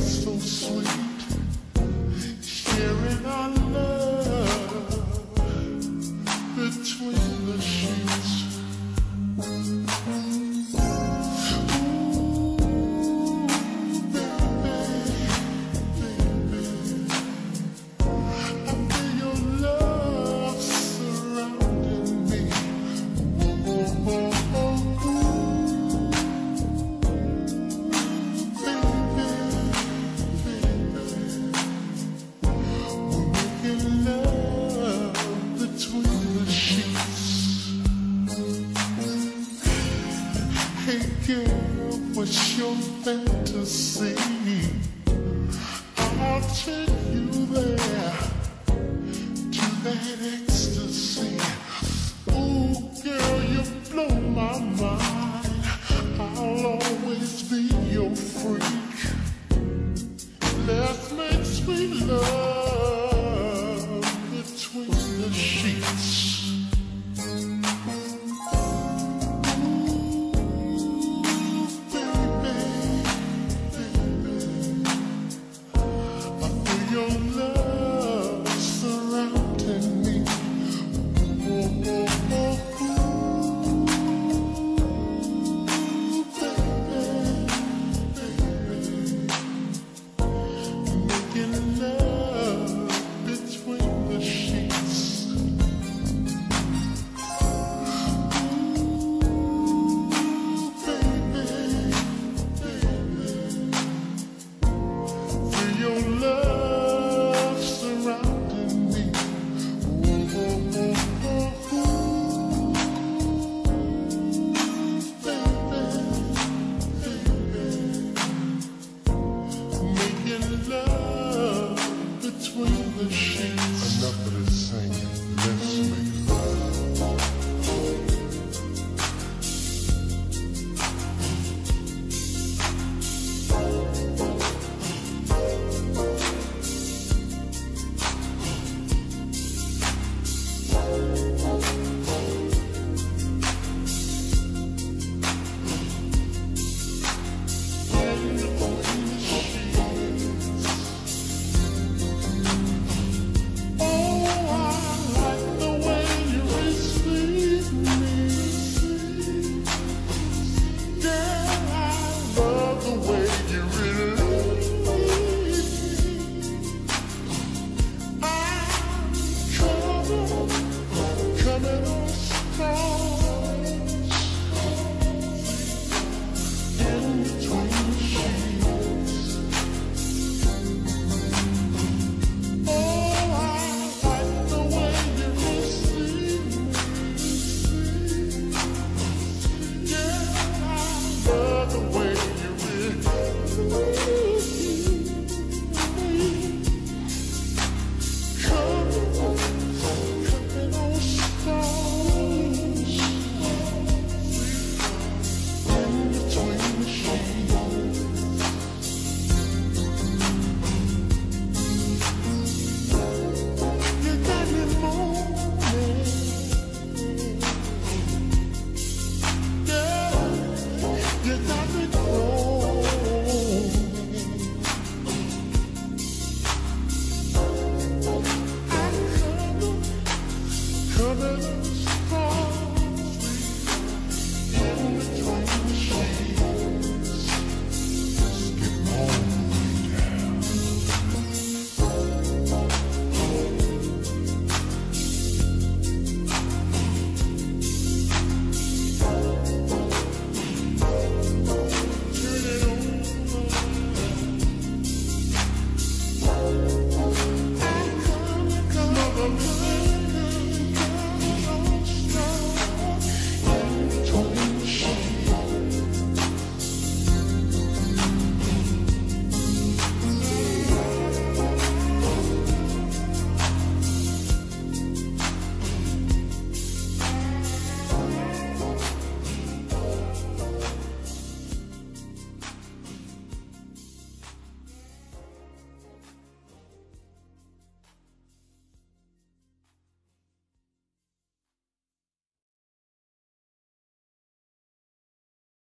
so sweet, sharing our pick you up with your fantasy. I'll take you there to that ecstasy.